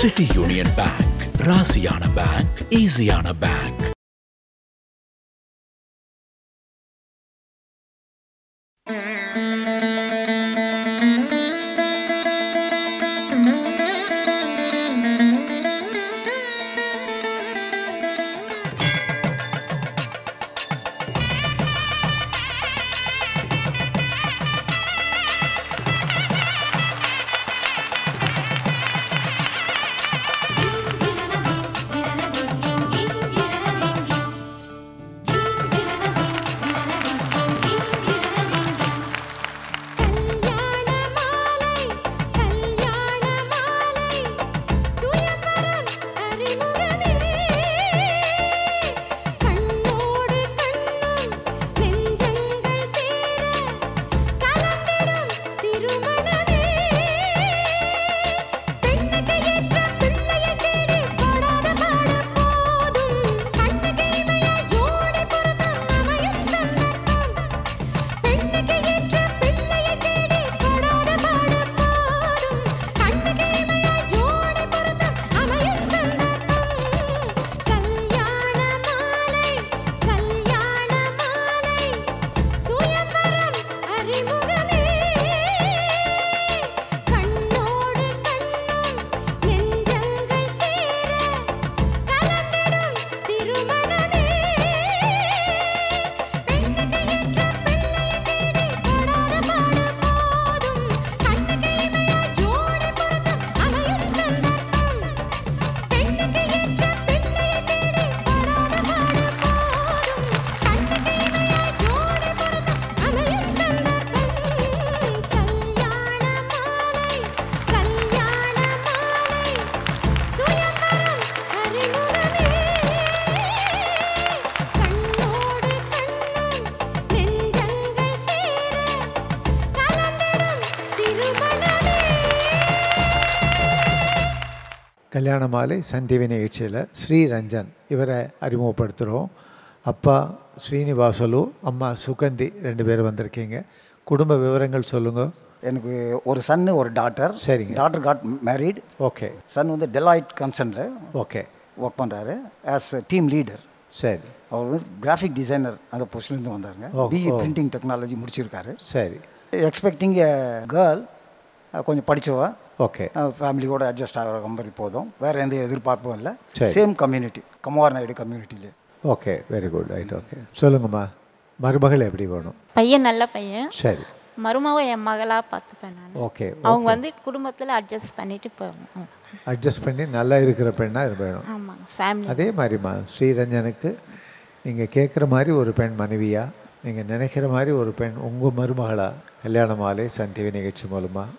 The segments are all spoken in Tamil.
சிட்டி யூனியன் பேங்க் ராசியான பேங்க் ஈஸியான bank Kalyana Malai Sun TV நிகழ்ச்சியில் ஸ்ரீரஞ்சன் இவரை அறிமுகப்படுத்துகிறோம் அப்பா ஸ்ரீனிவாசலு அம்மா சுகந்தி ரெண்டு பேரும் வந்திருக்கீங்க. குடும்ப விவரங்கள் சொல்லுங்கள் எனக்கு ஒரு சன்னு ஒரு டாட்டர். சரிங்க. Daughter got married okay. Son வந்து டெலாய்ட் கன்சர்னில் ஓகே. ஒர்க் பண்ணுறாரு ஆஸ் டீம் லீடர் சரி. அவர் வந்து கிராஃபிக் டிசைனர் அந்த பொசிஷன்லேருந்து வந்தாருங்க. பிஇ. பிரிண்டிங் டெக்னாலஜி முடிச்சிருக்காரு. சரி. எக்ஸ்பெக்டிங் எ கேர்ள் கொஞ்சம் படித்தவ ஓகே. ஃபேமிலியோட அட்ஜஸ்ட் ஆகிற மாதிரி போதும். வேறு எந்த எதிர்பார்ப்பும் இல்லை. சரி. சேம் கம்யூனிட்டி கமவார் நாயுடு கம்யூனிட்டியில் okay very good right okay சொல்லுங்கம்மா மருமகள் எப்படி வேணும்? பையன் நல்ல பையன். சரி. மருமவை என் மகளாக பார்த்துப்பேன் நான். ஓகே அவங்க வந்து குடும்பத்தில் அட்ஜஸ்ட் பண்ணிட்டு போவாங்க அட்ஜஸ்ட் பண்ணி நல்லா இருக்கிற பெண்ணாக இது வேணும். ஆமாங்க ஃபேமிலி அதே மாதிரிம்மா ஸ்ரீரஞ்சனுக்கு நீங்கள் கேட்குற மாதிரி ஒரு பெண் மனைவியா நீங்கள் நினைக்கிற மாதிரி ஒரு பெண் உங்கள் மருமகளா கல்யாண மாலை சன் டிவி நிகழ்ச்சி மூலமாக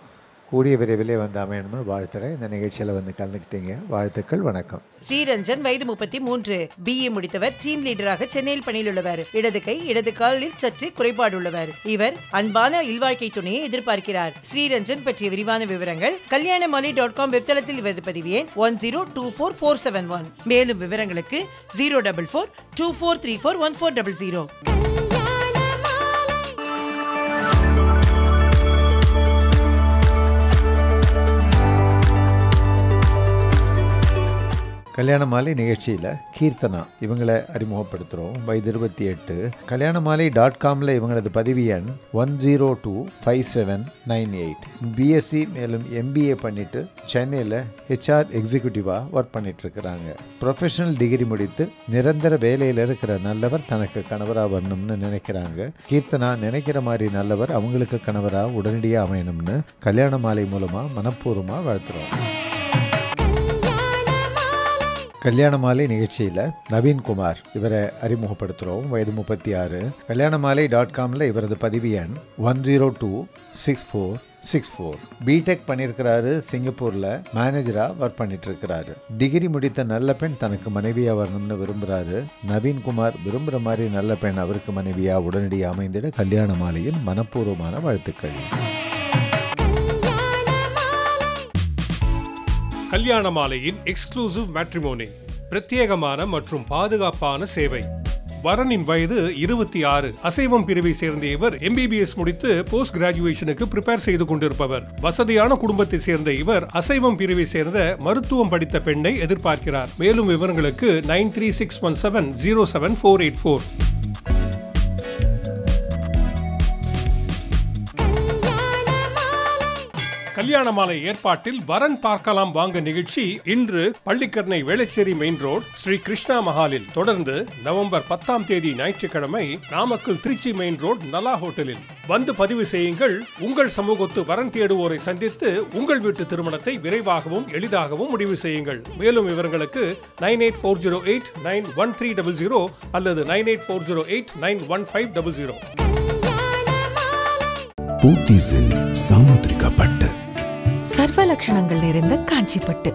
கூடிய விரைவிலே வந்து அமையணும்னு வாழ்த்துறேன். இந்த நிகழ்ச்சியில் வந்து கலந்துக்கிட்டீங்க. வாழ்த்துக்கள் வணக்கம். ஸ்ரீரஞ்சன் வயது முப்பத்தி மூன்று பிஏ முடித்தவர் டீம் லீடராக சென்னையில் பணியில் உள்ளவர் இடது கை இடது காலில் சற்று குறைபாடு உள்ளவர் இவர் அன்பான இல்வாழ்க்கை துணையை எதிர்பார்க்கிறார். ஸ்ரீரஞ்சன் பற்றிய விரிவான விவரங்கள் கல்யாணமாலி டாட் காம் வெப்தளத்தில் இவரது பதிவு எண் one zero two four four seven one மேலும் விவரங்களுக்கு zero double four two four three four one four double zero Kalyana Malai நிகழ்ச்சியில் கீர்த்தனா இவங்களை அறிமுகப்படுத்துகிறோம் வயது இருபத்தி எட்டு. கல்யாண மாலை டாட் காமில் இவங்களது பதிவு எண் one zero two five seven nine eight BSc மேலும் எம்பிஏ பண்ணிட்டு சென்னையில் ஹெச்ஆர் எக்ஸிக்யூட்டிவாக ஒர்க் பண்ணிட்டு இருக்கிறாங்க ப்ரொஃபஷனல் டிகிரி முடித்து நிரந்தர வேலையில் இருக்கிற நல்லவர் தனக்கு கணவராக வரணும்னு நினைக்கிறாங்க. கீர்த்தனா நினைக்கிற மாதிரி நல்லவர் அவங்களுக்கு கணவராக உடனடியாக அமையணும்னு கல்யாண மாலை மூலமாக மனப்பூர்வமாக வாழ்த்துறோம். கல்யாண மாலை நிகழ்ச்சியில் நவீன்குமார் இவரை அறிமுகப்படுத்துகிறோம் வயது முப்பத்தி ஆறு கல்யாண மாலை டாட் காமில் இவரது பதிவு எண் one zero two six four six four BTech பண்ணியிருக்கிறாரு சிங்கப்பூரில் மேனேஜராக ஒர்க் பண்ணிட்டு இருக்கிறாரு டிகிரி முடித்த நல்ல பெண் தனக்கு மனைவியாக வரணும்னு விரும்புகிறாரு நவீன்குமார் விரும்புகிற மாதிரி நல்ல பெண் அவருக்கு மனைவியாக உடனடியாக அமைந்திட கல்யாண மாலையில் மனப்பூர்வமான வாழ்த்துக்கள். கல்யாண மாலையின் எக்ஸ்க்ளூசிவ் மேட்ரிமோனி பிரத்யேகமான மற்றும் பாதுகாப்பான சேவை. வரனின் வயது இருபத்தி ஆறு. அசைவம் பிரிவை சேர்ந்த இவர் எம்பிபிஎஸ் முடித்து போஸ்ட் கிராஜுவேஷனுக்கு ப்ரிப்பேர் செய்து கொண்டிருப்பவர். வசதியான குடும்பத்தை சேர்ந்த இவர் அசைவம் பிரிவை சேர்ந்த மருத்துவம் படித்த பெண்ணை எதிர்பார்க்கிறார். மேலும் விவரங்களுக்கு nine three six one seven zero seven four eight four. கல்யாண மாலை ஏற்பாட்டில் வரன் பார்க்கலாம் வாங்க நிகழ்ச்சி. இன்று பள்ளிக்கரணை வேளச்சேரி மெயின் ரோட் ஸ்ரீ கிருஷ்ணா மஹாலில் தொடர்ந்து நவம்பர் பத்தாம் தேதி ஞாயிற்றுக்கிழமை நாமக்கல் திருச்சி மெயின் ரோட் நலா ஹோட்டலில். வந்து பதிவு செய்யுங்கள். உங்கள் சமூகத்து வரன் தேடுவோரை சந்தித்து உங்கள் வீட்டு திருமணத்தை விரைவாகவும் எளிதாகவும் முடிவு செய்யுங்கள். மேலும் விவரங்களுக்கு nine eight four zero eight nine one three double zero அல்லது nine eight four zero eight nine one five double zero. போத்தீஸில் Samudrika பட்டு. சர்வ லட்சணங்கள் நிறைந்த காஞ்சிப்பட்டு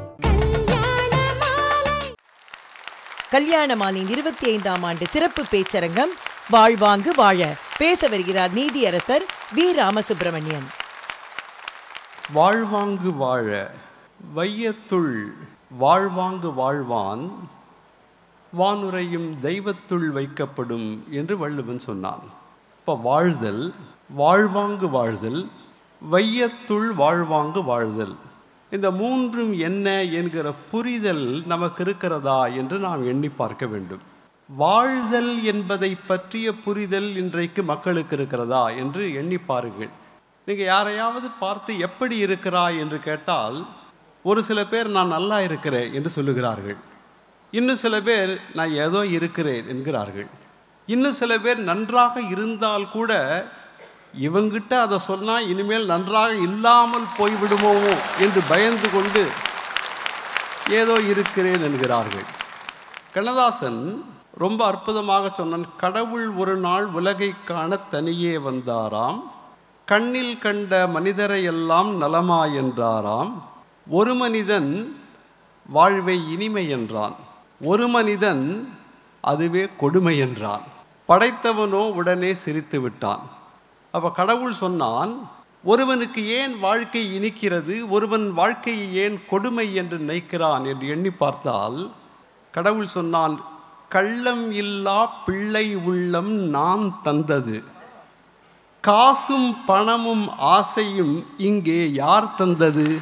கல்யாண மாலின் இருபத்தி ஐந்தாம் ஆண்டு சிறப்பு பேச்சரங்கம் வாழ்வாங்கு வாழ பேச வருகிறார் நீதியரசர் வி. ராமசுப்பிரமணியன் வாழ்வாங்கு வாழ வையத்துள் வாழ்வாங்கு வாழ்வான் வானுரையும் தெய்வத்துள் வைக்கப்படும் என்று வள்ளுவன் சொன்னான். இப்போ வாழ்தல் வாழ்வாங்கு வாழ்தல் வையத்துள் வாழ்வாங்கு வாழ்தல். இந்த மூன்றும் என்ன என்கிற புரிதல் நமக்கு இருக்கிறதா என்று நாம் எண்ணி பார்க்க வேண்டும். வாழ்தல் என்பதை பற்றிய புரிதல் இன்றைக்கு மக்களுக்கு இருக்கிறதா என்று எண்ணி பாருங்கள். நீங்கள் யாரையாவது பார்த்து எப்படி இருக்கிறாய் என்று கேட்டால் ஒரு சில பேர் நான் நல்லா இருக்கிறேன் என்று சொல்லுகிறார்கள். இன்னும் சில பேர் நான் ஏதோ இருக்கிறேன் என்கிறார்கள். இன்னும் சில பேர் நன்றாக இருந்தால் கூட இவங்கிட்ட அதை சொன்னால் இனிமேல் நன்றாக இல்லாமல் போய்விடுமோ என்று பயந்து கொண்டு ஏதோ இருக்கிறேன் என்கிறார்கள். கண்ணதாசன் ரொம்ப அற்புதமாக சொன்னான் கடவுள் ஒரு நாள் உலகை காண தனியே வந்தாராம் கண்ணில் கண்ட மனிதரை எல்லாம் நலமா என்றாராம் ஒரு மனிதன் வாழ்வை இனிமை என்றான் ஒரு மனிதன் அதுவே கொடுமை என்றான் படைத்தவனோ உடனே சிரித்து விட்டான். அப்போ கடவுள் சொன்னான் ஒருவனுக்கு ஏன் வாழ்க்கை இனிக்கிறது? ஒருவன் வாழ்க்கையை ஏன் கொடுமை என்று நினைக்கிறான்? என்று எண்ணி பார்த்தால் கடவுள் சொன்னான் கள்ளம் இல்லா பிள்ளை உள்ளம் நான் தந்தது. காசும் பணமும் ஆசையும் இங்கே யார் தந்தது?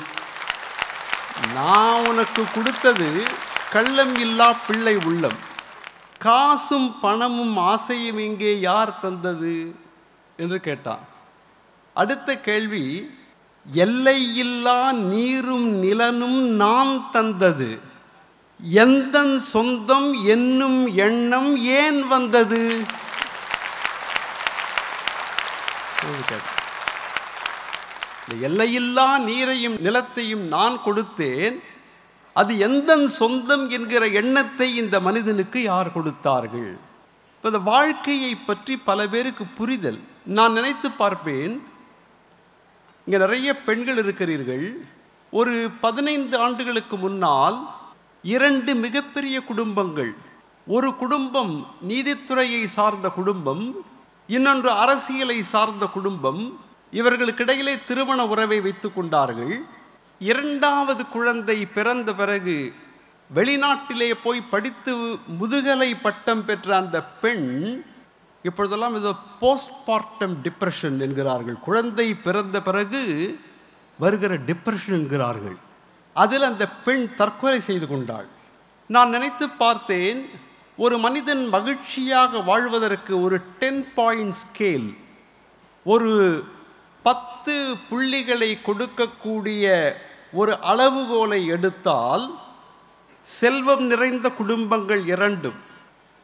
நான் உனக்கு கொடுத்தது கள்ளம் இல்லா பிள்ளை உள்ளம். காசும் பணமும் ஆசையும் இங்கே யார் தந்தது? என்று கேட்டான். அடுத்த கேள்வி எல்லையில்லா நீரும் நிலனும் நான் தந்தது. எந்த சொந்தம் என்னும் எண்ணம் ஏன் வந்தது? இந்த எல்லையில்லா நீரையும் நிலத்தையும் நான் கொடுத்தேன். அது எந்த சொந்தம் என்கிற எண்ணத்தை இந்த மனிதனுக்கு யார் கொடுத்தார்கள்? இப்போ இந்த வாழ்க்கையை பற்றி பல பேருக்கு புரிதல். நான் நினைத்து பார்ப்பேன் இங்கே நிறைய பெண்கள் இருக்கிறீர்கள். ஒரு பதினைந்து ஆண்டுகளுக்கு முன்னால் இரண்டு மிகப்பெரிய குடும்பங்கள் ஒரு குடும்பம் நீதித்துறையை சார்ந்த குடும்பம் இன்னொன்று அரசியலை சார்ந்த குடும்பம் இவர்களுக்கிடையிலே திருமண உறவை வைத்து கொண்டார்கள். இரண்டாவது குழந்தை பிறந்த பிறகு வெளிநாட்டிலே போய் படித்து முதுகலை பட்டம் பெற்ற அந்த பெண் இப்பொழுதெல்லாம் இது போஸ்ட்மார்ட்டம் டிப்ரெஷன் என்கிறார்கள். குழந்தை பிறந்த பிறகு வருகிற டிப்ரெஷன் என்கிறார்கள். அதில் அந்த பெண் தற்கொலை செய்து கொண்டாள். நான் நினைத்து பார்த்தேன் ஒரு மனிதன் மகிழ்ச்சியாக வாழ்வதற்கு ஒரு டென் பாயிண்ட் ஸ்கேல் ஒரு பத்து புள்ளிகளை கொடுக்கக்கூடிய ஒரு அளவுகோலை எடுத்தால் செல்வம் நிறைந்த குடும்பங்கள் இரண்டும்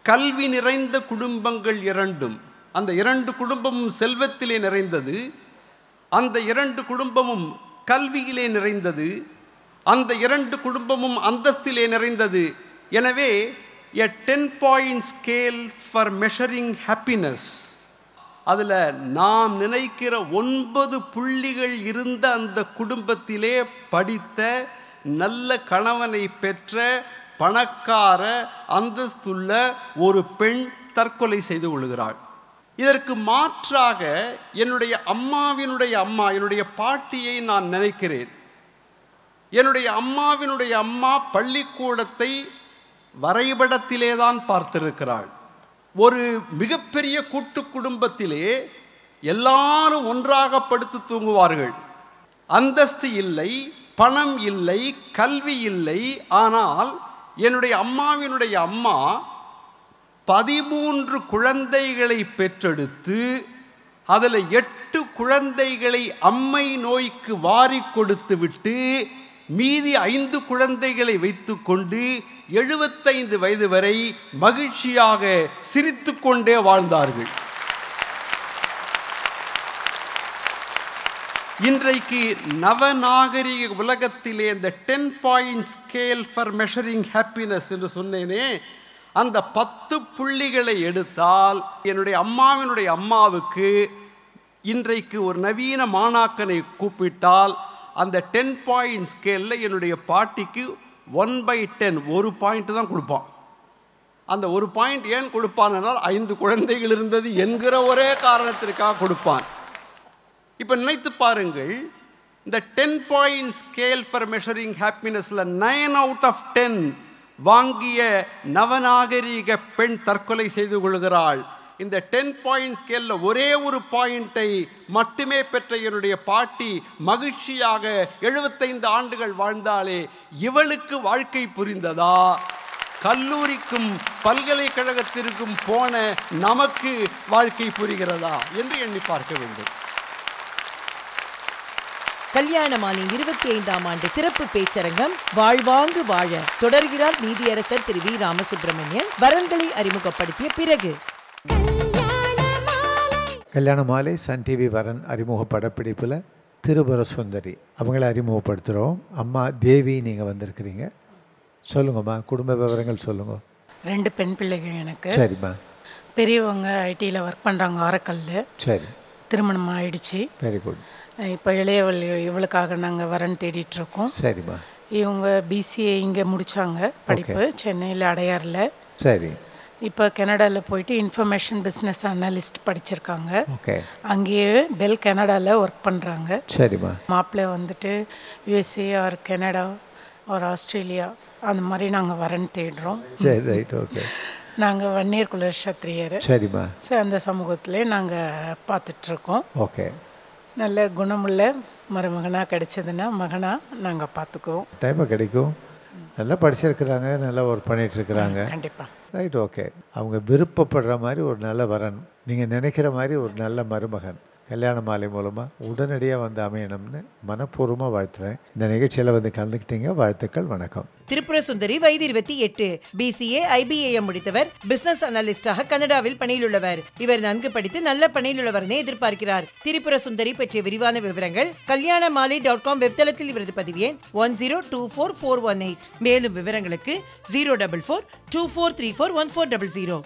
கல்வி நிறைந்த குடும்பங்கள் இரண்டும் அந்த இரண்டு குடும்பமும் செல்வத்திலே நிறைந்தது அந்த இரண்டு குடும்பமும் கல்வியிலே நிறைந்தது அந்த இரண்டு குடும்பமும் அந்தஸ்திலே நிறைந்தது. எனவே a ten point scale for measuring happiness அதில் நாம் நினைக்கிற ஒன்பது புள்ளிகள் இருந்த அந்த குடும்பத்திலே படித்த நல்ல கணவனை பெற்ற பணக்கார அந்தஸ்துள்ள ஒரு பெண் தற்கொலை செய்து கொள்கிறாள். இதற்கு மாற்றாக என்னுடைய அம்மாவினுடைய அம்மா என்னுடைய பாட்டியை நான் நினைக்கிறேன். என்னுடைய அம்மாவினுடைய அம்மா பள்ளிக்கூடத்தை வரைபடத்திலே தான் பார்த்திருக்கிறாள். ஒரு மிகப்பெரிய கூட்டு குடும்பத்திலே எல்லாரும் ஒன்றாக படுத்து தூங்குவார்கள். அந்தஸ்து இல்லை பணம் இல்லை கல்வி இல்லை ஆனால் என்னுடைய அம்மாவினுடைய அம்மா பதிமூன்று குழந்தைகளை பெற்றெடுத்து அதில் எட்டு குழந்தைகளை அம்மை நோய்க்கு வாரி கொடுத்து விட்டு மீதி ஐந்து குழந்தைகளை வைத்துக்கொண்டு எழுபத்தைந்து வயது வரை மகிழ்ச்சியாக சிரித்துக்கொண்டே வாழ்ந்தார்கள். இன்றைக்கு நவநாகரிக உலகத்திலே இந்த ten point scale for measuring happiness என்று சொன்னேனே அந்த பத்து புள்ளிகளை எடுத்தால் என்னுடைய அம்மாவினுடைய அம்மாவுக்கு இன்றைக்கு ஒரு நவீன மாணாக்கனை கூப்பிட்டால் அந்த டென் பாயிண்ட் ஸ்கேலில் என்னுடைய பாட்டிக்கு ஒன் பை டென் ஒரு பாயிண்ட் தான் கொடுப்பான். அந்த ஒரு பாயிண்ட் ஏன் கொடுப்பான் என்றால் ஐந்து குழந்தைகள் இருந்தது என்கிற ஒரே காரணத்திற்காக கொடுப்பான். இப்போ நினைத்து பாருங்கள் இந்த ten point scale for measuring ஹாப்பினஸில் nine out of ten வாங்கிய நவநாகரீக பெண் தற்கொலை செய்து கொள்கிறாள். இந்த டென் பாயிண்ட் ஸ்கேலில் ஒரே ஒரு பாயிண்ட்டை மட்டுமே பெற்ற என்னுடைய பாட்டி மகிழ்ச்சியாக எழுபத்தைந்து ஆண்டுகள் வாழ்ந்தாலே இவளுக்கு வாழ்க்கை புரிந்ததா? கல்லூரிக்கும் பல்கலைக்கழகத்திற்கும் போன நமக்கு வாழ்க்கை புரிகிறதா? என்று எண்ணி பார்க்க வேண்டும். கல்யாண மாலின் இருபத்தி ஐந்தாம் ஆண்டு சிறப்பு பேச்சரங்கம் வாழ்வாங்கு வாழ தொடர்கிறார் நீதியரசர் திரு வி ராமசுப்பிரமணியன் வரன்களை அறிமுகப்படுத்திய பிறகு. கல்யாண மாலை சன் டிவி வரன் அறிமுக படப்பிடிப்பில் திருபுர சுந்தரி. அவங்கள அறிமுகப்படுத்துகிறோம் அம்மா தேவி நீங்கள் வந்திருக்கிறீங்க. சொல்லுங்கம்மா குடும்ப விவரங்கள் சொல்லுங்க. ரெண்டு பெண் பிள்ளைகள் எனக்கு. சரிம்மா. பெரியவங்க ஐடியில் ஒர்க் பண்ணுறாங்க ஆரக்கல்ல சரி. திருமணம் ஆயிடுச்சு வெரி குட் இப்போ இளையவள் இவளுக்காக நாங்கள் வரன் தேடிட்டு இருக்கோம் சரிம்மா. இவங்க பிசிஏ இங்கே முடித்தாங்க படிப்பு சென்னையில் அடையாரில். சரி. இப்போ கனடாவில் போயிட்டு இன்ஃபர்மேஷன் பிஸ்னஸ் அனலிஸ்ட் படிச்சிருக்காங்க. ஓகே. அங்கேயே பெல் கனடாவில் ஒர்க் பண்ணுறாங்க சரிம்மா. மாப்பிள்ளை வந்துட்டு USA or Canada or Australia அந்த மாதிரி நாங்கள் வரன் தேடுறோம். சரி ரைட் ஓகே நாங்கள் வன்னியர் குல சத்திரியர் சரிம்மா. ஸோ அந்த சமூகத்திலே நாங்கள் பார்த்துட்ருக்கோம் ஓகே. நல்ல குணமுள்ள மருமகனாக கிடைச்சதுன்னா மகனாக நாங்கள் பார்த்துக்குவோம் டைமாக கிடைக்கும். நல்லா படிச்சிருக்கிறாங்க நல்லா ஒர்க் பண்ணிட்டு இருக்கிறாங்க கண்டிப்பாக ரைட் ஓகே அவங்க விருப்பப்படுற மாதிரி ஒரு நல்ல வரன். நீங்கள் நினைக்கிற மாதிரி ஒரு நல்ல மருமகன். கல்யாண மாலை மூலமாக உடனடியாக வந்து அமையணும்னு மனப்பூர்வமாக வாழ்த்துறேன். இந்த நிகழ்ச்சியில் வந்து கலந்துக்கிட்டீங்க. வாழ்த்துக்கள் வணக்கம். திரிபுர சுந்தரி வயது இருபத்தி எட்டு. பிசிஏ ஐபிஏஎம் முடித்தவர். பிசினஸ் அனலிஸ்டாக கனடாவில் பணியில் உள்ளவர் இவர் நன்கு படித்து நல்ல பணியில் உள்ளவரனை எதிர்பார்க்கிறார். திரிபுர சுந்தரி பற்றிய விரிவான விவரங்கள் கல்யாண மாலை டாட் காம் வெப்தளத்தில் இவரது பதிவு எண் one zero two four four one eight மேலும் விவரங்களுக்கு zero double four two four three four one four double zero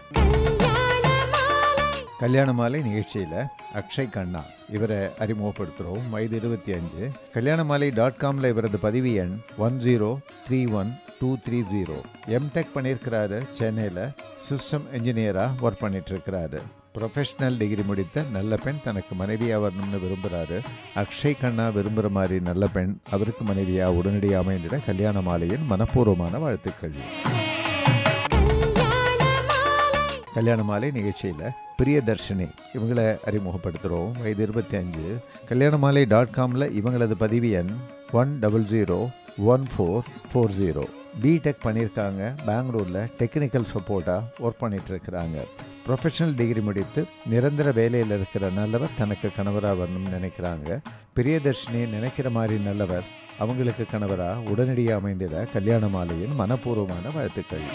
Kalyana Malai நிகழ்ச்சியில் அக்ஷய் கண்ணா. இவரை அறிமுகப்படுத்துகிறோம் வயது இருபத்தி அஞ்சு. கல்யாண மாலை டாட் காமில் இவரது பதிவு எண் one zero three one two three zero MTech பண்ணியிருக்கிறாரு. சென்னையில் சிஸ்டம் இன்ஜினியராக ஒர்க் பண்ணிட்டு ப்ரொஃபஷ்னல் டிகிரி முடித்த நல்ல பெண் தனக்கு மனைவியாக வரணும்னு விரும்புகிறாரு அக்ஷய் கண்ணா விரும்புகிற மாதிரி நல்ல பெண் அவருக்கு மனைவியாக உடனடியாக அமைந்திட கல்யாண மாலையின் மனப்பூர்வமான வாழ்த்துக்கள். கல்யாண மாலை நிகழ்ச்சியில் பிரியதர்ஷினி இவங்களை அறிமுகப்படுத்துகிறோம் வயது இருபத்தி அஞ்சு கல்யாண மாலை டாட் காமில் இவங்களது பதிவு எண் one double zero one four four zero BTech பண்ணியிருக்காங்க. பெங்களூரில் டெக்னிக்கல் சப்போர்ட்டாக ஒர்க் பண்ணிகிட்ருக்கிறாங்க ப்ரொஃபஷனல் டிகிரி முடித்து நிரந்தர வேலையில் இருக்கிற நல்லவர் தனக்கு கணவராக வரணும்னு நினைக்கிறாங்க. பிரியதர்ஷினி நினைக்கிற மாதிரி நல்லவர் அவங்களுக்கு கணவராக உடனடியாக அமைந்திட கல்யாண மாலையின் மனப்பூர்வமான வாழ்த்துக்கள்.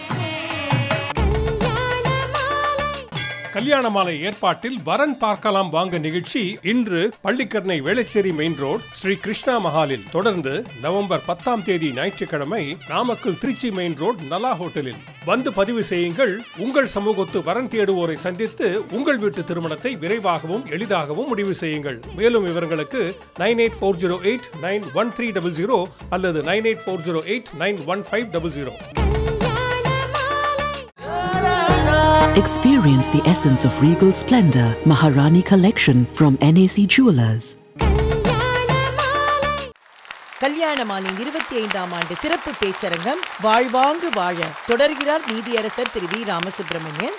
கல்யாண மாலை ஏற்பாட்டில் வரன் பார்க்கலாம் வாங்க நிகழ்ச்சி. இன்று பள்ளிக்கரணை வேளச்சேரி மெயின் ரோடு ஸ்ரீ கிருஷ்ணா மஹாலில் தொடர்ந்து நவம்பர் பத்தாம் தேதி ஞாயிற்றுக்கிழமை நாமக்கல் திருச்சி மெயின் ரோடு நலா ஹோட்டலில். வந்து பதிவு செய்யுங்கள். உங்கள் சமூகத்து வரன் தேடுவோரை சந்தித்து உங்கள் வீட்டு திருமணத்தை விரைவாகவும் எளிதாகவும் முடிவு செய்யுங்கள். மேலும் விவரங்களுக்கு nine eight four zero eight nine one three double zero அல்லது nine eight four zero eight nine one five double zero. Experience the essence of regal splendor. Maharani Collection from NAC Jewelers. கல்யாண மாலின் இருபத்தி ஐந்தாம் ஆண்டு சிறப்பு பேச்சரங்கம் வாழ்வாங்கு வாழ தொடர்கிறார் நீதியரசர் திரு வி ராமசுப்பிரமணியன்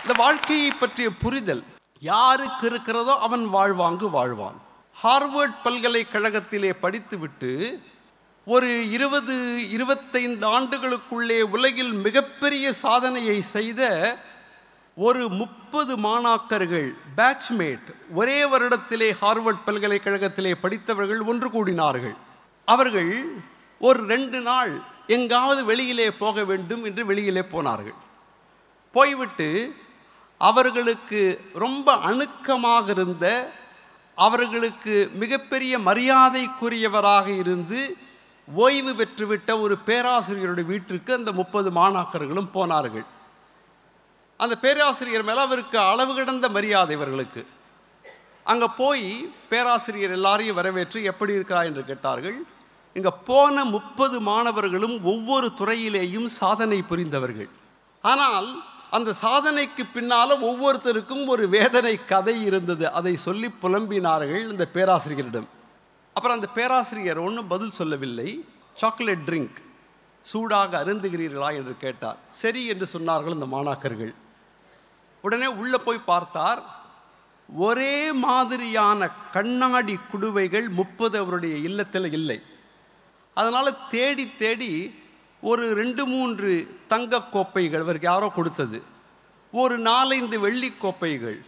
இந்த வாழ்க்கையை பற்றிய புரிதல் யாருக்கு இருக்கிறதோ அவன் வாழ்வாங்கு வாழ்வான் ஹார்வர்ட் பல்கலைக்கழகத்திலே படித்துவிட்டு ஒரு இருபது இருபத்தைந்து ஆண்டுகளுக்குள்ளே உலகில் மிகப்பெரிய சாதனையை செய்த ஒரு முப்பது மாணாக்கர்கள் பேட்ச்மேட் ஒரே வருடத்திலே ஹார்வர்ட் பல்கலைக்கழகத்திலே படித்தவர்கள் ஒன்று கூடினார்கள். அவர்கள் ஒரு ரெண்டு நாள் எங்காவது வெளியிலே போக வேண்டும் என்று வெளியிலே போனார்கள். போய்விட்டு அவர்களுக்கு ரொம்ப அணுக்கமாக இருந்த அவர்களுக்கு மிகப்பெரிய மரியாதைக்குரியவராக இருந்து ஓய்வு பெற்றுவிட்ட ஒரு பேராசிரியருடைய வீட்டிற்கு அந்த முப்பது மாணாக்கர்களும் போனார்கள். அந்த பேராசிரியர் மேலே அவருக்கு அளவு கடந்த மரியாதை இவர்களுக்கு. அங்கே போய் பேராசிரியர் எல்லாரையும் வரவேற்று எப்படி இருக்கிறா என்று கேட்டார்கள். இங்கே போன முப்பது மாணவர்களும் ஒவ்வொரு துறையிலேயும் சாதனை புரிந்தவர்கள். ஆனால் அந்த சாதனைக்கு பின்னால் ஒவ்வொருத்தருக்கும் ஒரு வேதனை கதை இருந்தது. அதை சொல்லி புலம்பினார்கள் இந்த பேராசிரியரிடம். அப்புறம் அந்த பேராசிரியர் ஒன்றும் பதில் சொல்லவில்லை. சாக்லேட் ட்ரிங்க் சூடாக அருந்துகிறீர்களா என்று கேட்டார். சரி என்று சொன்னார்கள் இந்த மாணாக்கர்கள். உடனே உள்ளே போய் பார்த்தார். ஒரே மாதிரியான கண்ணாடி குடுவைகள் முப்பது அவருடைய இல்லத்தில் இல்லை. அதனால் தேடி தேடி ஒரு ரெண்டு மூன்று தங்க கோப்பைகள் அவருக்கு யாரோ கொடுத்தது. ஒரு நாலைந்து வெள்ளி கோப்பைகள்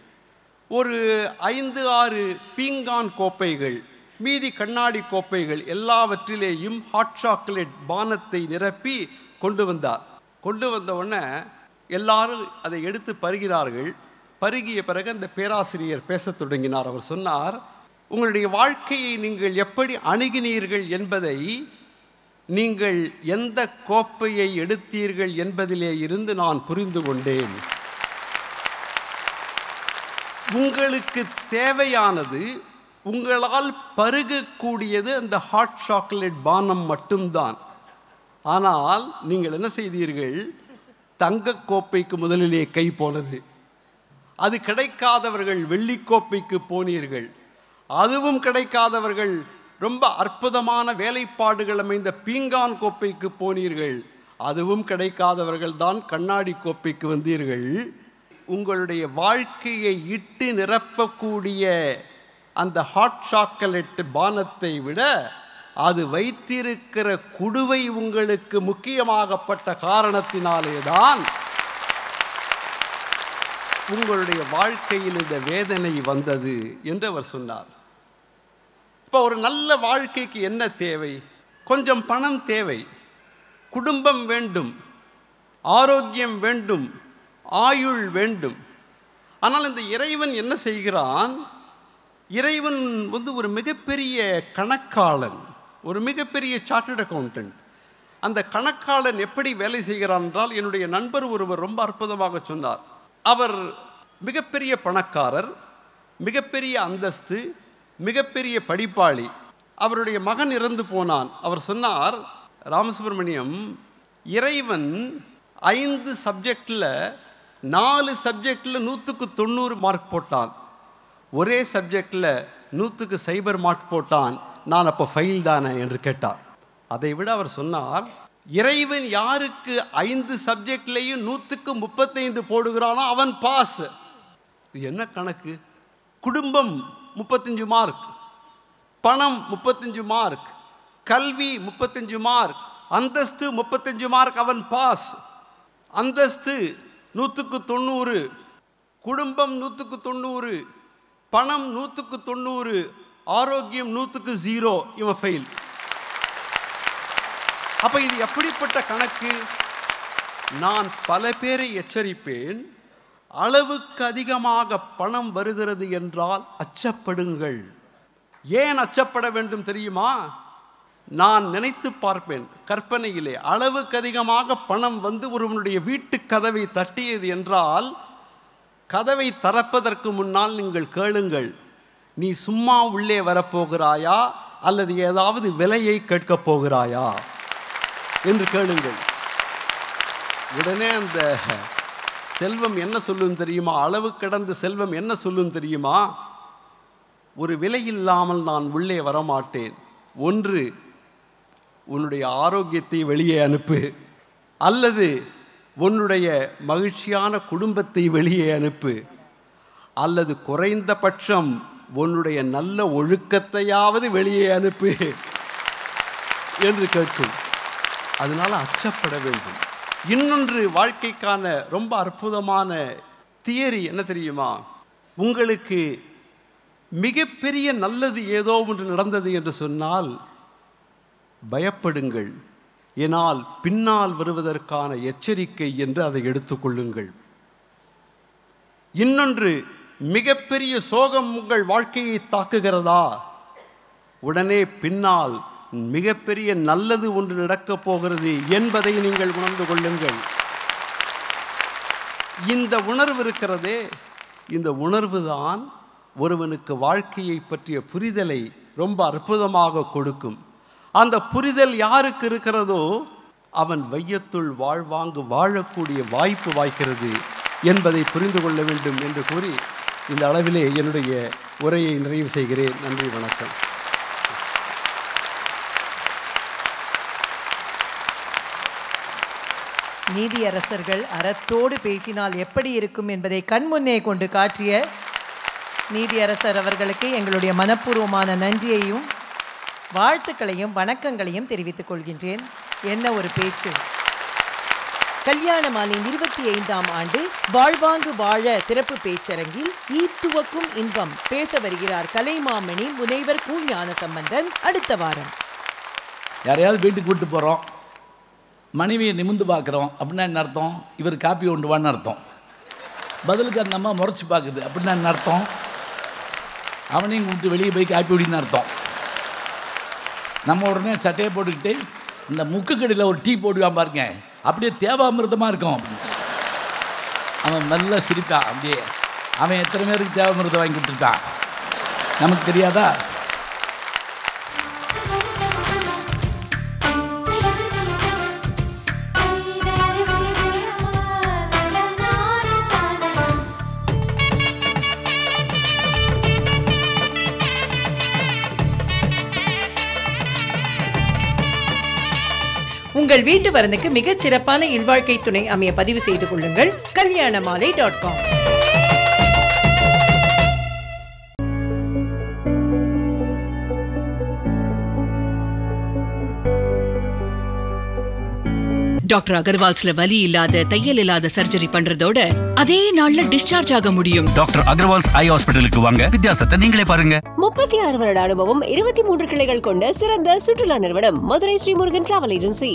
ஒரு ஐந்து ஆறு பீங்கான் கோப்பைகள் மீதி கண்ணாடி கோப்பைகள் எல்லாவற்றிலேயும் ஹாட் சாக்லேட் பானத்தை நிரப்பி கொண்டு வந்தார். கொண்டு வந்த உடனே எல்லாரும் அதை எடுத்து பருகிறார்கள் பருகிய பிறகு அந்த பேராசிரியர் பேசத் தொடங்கினார். அவர் சொன்னார் உங்களுடைய வாழ்க்கையை நீங்கள் எப்படி அணுகினீர்கள் என்பதை நீங்கள் எந்த கோப்பையை எடுத்தீர்கள் என்பதிலே இருந்து நான் புரிந்து கொண்டேன். உங்களுக்கு தேவையானது உங்களால் பருகக்கூடியது அந்த ஹாட் சாக்லேட் பானம் மட்டும்தான். ஆனால் நீங்கள் என்ன செய்தீர்கள்? தங்க கோப்பைக்கு முதலிலே கை போனது. அது கிடைக்காதவர்கள் வெள்ளிக்கோப்பைக்கு போனீர்கள். அதுவும் கிடைக்காதவர்கள் ரொம்ப அற்புதமான வேலைப்பாடுகள் அமைந்த பீங்கான் கோப்பைக்கு போனீர்கள். அதுவும் கிடைக்காதவர்கள் தான் கண்ணாடி கோப்பைக்கு வந்தீர்கள். உங்களுடைய வாழ்க்கையை இட்டு நிரப்பக்கூடிய அந்த ஹாட் சாக்லேட் பானத்தை விட அது வைத்திருக்கிற குடுவை உங்களுக்கு முக்கியமாகப்பட்ட காரணத்தினாலே தான் உங்களுடைய வாழ்க்கையில் இந்த வேதனை வந்தது என்று அவர் சொன்னார். இப்போ ஒரு நல்ல வாழ்க்கைக்கு என்ன தேவை? கொஞ்சம் பணம் தேவை. குடும்பம் வேண்டும். ஆரோக்கியம் வேண்டும். ஆயுள் வேண்டும். ஆனால் இந்த இறைவன் என்ன செய்கிறான்? இறைவன் வந்து ஒரு மிகப்பெரிய கணக்காளன் ஒரு மிகப்பெரிய சார்ட்டர்ட் அக்கௌண்டன்ட் அந்த கணக்காளன் எப்படி வேலை செய்கிறான் என்றால் என்னுடைய நண்பர் ஒருவர் ரொம்ப அற்புதமாக சொன்னார். அவர் மிகப்பெரிய பணக்காரர் மிகப்பெரிய அந்தஸ்து மிகப்பெரிய படிப்பாளி. அவருடைய மகன் இறந்து போனான். அவர் சொன்னார் ராமசுப்ரமணியம் இறைவன் ஐந்து சப்ஜெக்டில் நாலு சப்ஜெக்டில் நூற்றுக்கு தொண்ணூறு மார்க் போட்டான். ஒரே சப்ஜெக்டில் நூற்றுக்கு சைபர் மார்க் போட்டான் நான் அப்போ ஃபெயில் தானே என்று கேட்டார். அதை விட அவர் சொன்னார் இறைவன் யாருக்கு ஐந்து சப்ஜெக்ட்லேயும் நூற்றுக்கு முப்பத்தைந்து போடுகிறானோ அவன் பாஸ் இது என்ன கணக்கு? குடும்பம் முப்பத்தஞ்சு மார்க் பணம் முப்பத்தஞ்சு மார்க் கல்வி முப்பத்தஞ்சு மார்க் அந்தஸ்து முப்பத்தஞ்சு மார்க் அவன் பாஸ் அந்தஸ்து நூற்றுக்கு தொண்ணூறு குடும்பம் நூற்றுக்கு தொண்ணூறு பணம் நூற்றுக்கு தொண்ணூறு ஆரோக்கியம் நூற்றுக்கு ஜீரோ இவன் ஃபெயில் அப்போ இது எப்படிப்பட்ட கணக்கு? நான் பல பேரை எச்சரிப்பேன் அளவுக்கு அதிகமாக பணம் வருகிறது என்றால் அச்சப்படுங்கள். ஏன் அச்சப்பட வேண்டும் தெரியுமா? நான் நினைத்து பார்ப்பேன் கற்பனையிலே அளவுக்கு அதிகமாக பணம் வந்து ஒருவனுடைய வீட்டு கதவை தட்டியது என்றால் கதவை திறப்பதற்கு முன்னால் நீங்கள் கேளுங்கள். நீ சும்மா உள்ளே வரப்போகிறாயா? அல்லது ஏதாவது விலையை கேட்கப் போகிறாயா? என்று கேளுங்கள். உடனே அந்த செல்வம் என்ன சொல்லும் தெரியுமா? அளவு கடந்த செல்வம் என்ன சொல்லும் தெரியுமா? ஒரு விலை இல்லாமல் நான் உள்ளே வரமாட்டேன். ஒன்று உன்னுடைய ஆரோக்கியத்தை வெளியே அனுப்பு. அல்லது உன்னுடைய மகிழ்ச்சியான குடும்பத்தை வெளியே அனுப்பு. அல்லது குறைந்தபட்சம் உன்னுடைய நல்ல ஒழுக்கத்தையாவது வெளியே அனுப்பு. என்று கேட்கும். அதனால் அச்சப்பட வேண்டும். இன்னொன்று வாழ்க்கைக்கான ரொம்ப அற்புதமான தியரி என்ன தெரியுமா? உங்களுக்கு மிகப்பெரிய நல்லது ஏதோ ஒன்று நடந்தது என்று சொன்னால் பயப்படுங்கள். ஏனால் பின்னால் வருவதற்கான எச்சரிக்கை என்று அதை எடுத்துக்கொள்ளுங்கள் இன்னொன்று மிகப்பெரிய சோகம் உங்கள் வாழ்க்கையை தாக்குகிறதா? உடனே பின்னால் மிகப்பெரிய நல்லது ஒன்று நடக்கப் போகிறது என்பதை நீங்கள் உணர்ந்து கொள்ளுங்கள். இந்த உணர்வு இருக்கிறதே இந்த உணர்வு தான் ஒருவனுக்கு வாழ்க்கையை பற்றிய புரிதலை ரொம்ப அற்புதமாக கொடுக்கும். அந்த புரிதல் யாருக்கு இருக்கிறதோ அவன் வையத்துள் வாழ்வாங்கு வாழக்கூடிய வாய்ப்பு வாய்க்கிறது என்பதை புரிந்து கொள்ள வேண்டும் என்று கூறி இந்த அளவிலே என்னுடைய உரையை நிறைவு செய்கிறேன். நன்றி வணக்கம். நீதியரசர்கள் அறத்தோடு பேசினால் எப்படி இருக்கும் என்பதை கண்முன்னே கொண்டு காட்டிய நீதியரசர் அவர்களுக்கு எங்களுடைய மனப்பூர்வமான நன்றியையும் வாழ்த்துக்களையும் வணக்கங்களையும் தெரிவித்துக் கொள்கின்றேன். என்ன ஒரு பேச்சு? கல்யாணமாலின் இருபத்தி ஐந்தாம் ஆண்டு வாழ்வாங்கு வாழ சிறப்பு பேச்சரங்கில் ஈத்துவக்கும் இன்பம் பேச வருகிறார் கலைமாமணி முனைவர் கு. ஞான சம்பந்தன் அடுத்த வாரம். யாரையாவது வீட்டுக்கு கூட்டு போகிறோம் மனைவியை நிமிந்து பார்க்குறோம். அப்படின்னா என்ன அர்த்தம்? இவர் காப்பி கொண்டுவான்னு அர்த்தம். பதிலுக்கு அந்த அம்மா முறைச்சி பார்க்குது. அப்படின்னா என்ன அர்த்தம்? அவனையும் கூப்பிட்டு வெளியே போய் காப்பி குடின்னு அர்த்தம். நம்ம உடனே சட்டையை போட்டுக்கிட்டு இந்த முக்கு கடையில் ஒரு டீ போடுவான் பாருங்க. அப்படியே தேவாமிர்தமாக இருக்கும். அவன் நல்ல சிரிப்பான் அப்படியே. அவன் எத்தனை பேருக்கு தேவாமிர்தம் வாங்கி கொடுத்துருக்கான்? நமக்கு தெரியாதா? உங்கள் வீட்டு வரனுக்கு மிகச் சிறப்பான இல்வாழ்க்கை துணை அமைய பதிவு செய்து கொள்ளுங்கள். கல்யாண மாலை டாட் காம் டாக்டர் அகர்வால்ஸ்ல வலி இல்லாத தையல் இல்லாத சர்ஜரி பண்றதோட அதே நாள்ல டிஸ்சார்ஜ் ஆக முடியும். டாக்டர் அகர்வால்ஸ் ஐ ஹாஸ்பிட்டலுக்கு வாங்க. வித்தியாசத்தை நீங்களே பாருங்க. முப்பத்தி ஆறு வருட அனுபவம் இருபத்தி மூன்று கிளைகள் கொண்ட சிறந்த சுற்றுலா நிறுவனம் மதுரை ஸ்ரீமுருகன் டிராவல் ஏஜென்சி